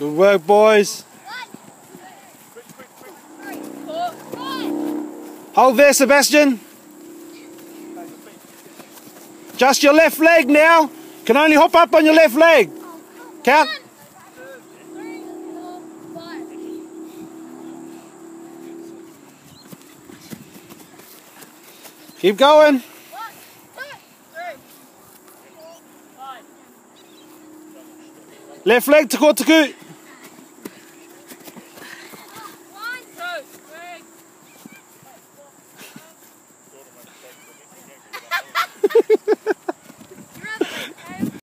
Good work, boys. Hold there, Sebastian. Just your left leg now. Can only hop up on your left leg. Count. Keep going. Left leg to go to go.